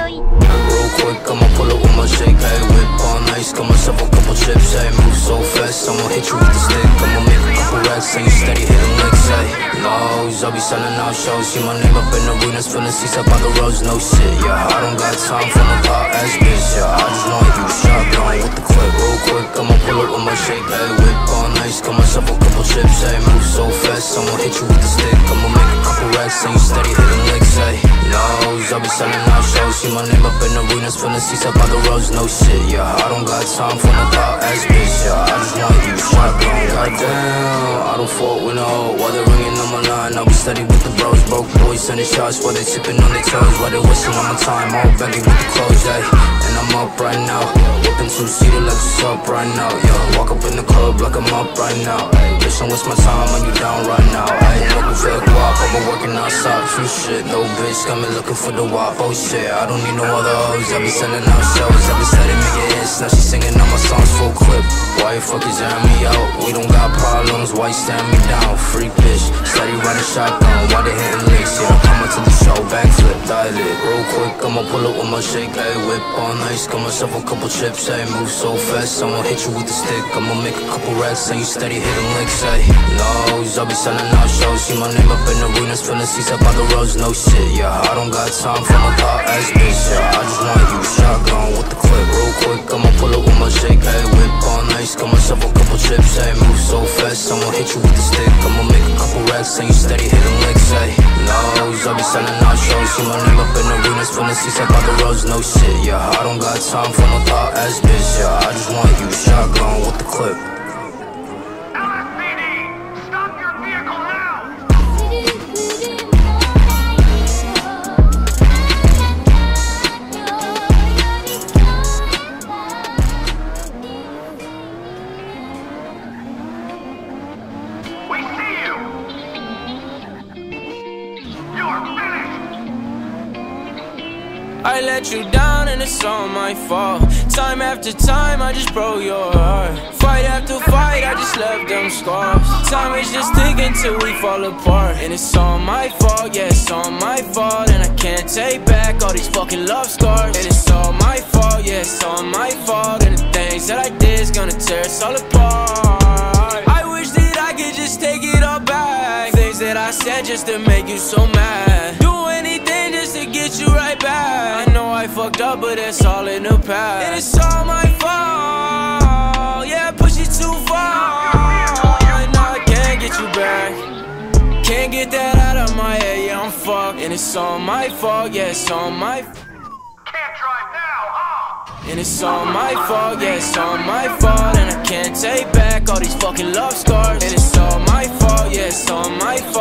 Real quick, I'ma pull up with my shake, hey Whip all nice, got myself a couple chips, hey Move so fast, I'ma hit you with the stick I'ma make a couple racks, and you steady hitting licks, hey. Lows, I'll be selling out shows See my name up in the arenas, filling seats up on the roads, no shit, yeah I don't got time for no pop ass bitch, yeah I just want you shot shotgun with the clip. Real quick, I'ma pull up with my shake, hey Whip all nice, got myself a couple chips, hey Move so fast, I'ma hit you with the stick. I'ma make a couple racks, and you steady hitting licks, hey Lows, I'll be selling out shows. See my name up in arenas, filling seats up on the roads, no shit, yeah. I don't got time for no pop ass bitch, yeah. I just want you shotgun, goddamn I don't fault with no. While they're ringing on my line, I'll be steady with the bros. Broke boys sending shots while they sipping on their toes. While they wasting on my time, all baggy with the clothes, And I'm up right now. Whipping two-seater like what's up right now, yeah Walk up in the club like I'm up right now, ayy Bitch, don't waste my time when you down right now, ayy Looking for the guap, I've been working outside, true shit No bitch, got me looking for the wop, oh shit I don't need no other hoes, I be sending out shows I be steady making hits, now she singing all my songs full clip. Why you fuck is airing me out? We don't got problems, why you stand me down? Freak bitch, steady running shotgun, why they hitting licks? Yeah, I'm coming to the show, backflip, dial it. Real quick, I'ma pull up with my shake, ayy Whip on nice, got myself a couple chips, ayy Move so fast, I'ma hit you with the stick I'ma make a couple racks, and you steady hitting licks, ayy Lows, I'll be selling out shows. See my name up in the arenas, filling seats up on the roads, no shit, yeah I don't got time for no pop ass bitch, yeah. I just want you shotgun with the clip. Real quick, I'ma pull up with my shake, ayy Whip on nice, got myself a couple chips, ayy Move so fast, I'ma hit you with the stick I'ma make a couple racks, and you steady hitting licks, ayy I'll be selling out shows. See my name up in the arenas, filling seats up on the roads, no shit, yeah. I don't got time for no pop ass bitch, yeah. I just want you shotgun with the clip I let you down and it's all my fault. Time after time, I just broke your heart. Fight after fight, I just left them scars. Time is just ticking till we fall apart. And it's all my fault, yeah, it's all my fault. And I can't take back all these fucking love scars. And it's all my fault, yeah, it's all my fault. And the things that I did is gonna tear us all apart. I wish that I could just take it all back. Things that I said just to make you so mad. I fucked up, but it's all in the past. And it's all my fault. Yeah, I pushed you too far. And now I can't get you back. Can't get that out of my head, yeah, I'm fucked. And it's all my fault, yeah, it's all my Can't drive now, huh? and it's all my fault, yeah, it's all my fault And I can't take back all these fucking love scars And it's all my fault, yeah, it's all my fault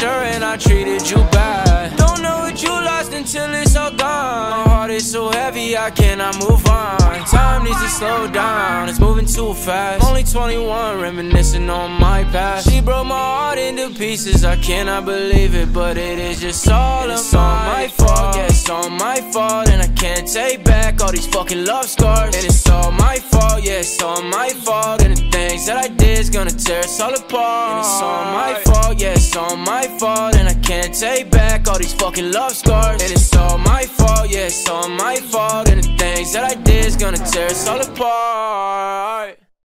Young and I treated you bad. Don't know what you lost until it's all gone. My heart is so heavy I cannot move on. Time needs to slow down, it's moving too fast. Only 21, reminiscing on my past. She broke my heart into pieces, I cannot believe it But it is just all of it's all my fault, yeah, it's all my fault And I can't take back all these fucking love scars. And it's all my fault, yeah, it's all my fault. And the things that I did is gonna tear us all apart. And it's all my fault, these fucking love scars. And it's all my fault, yeah, it's all my fault. And the things that I did is gonna tear us all apart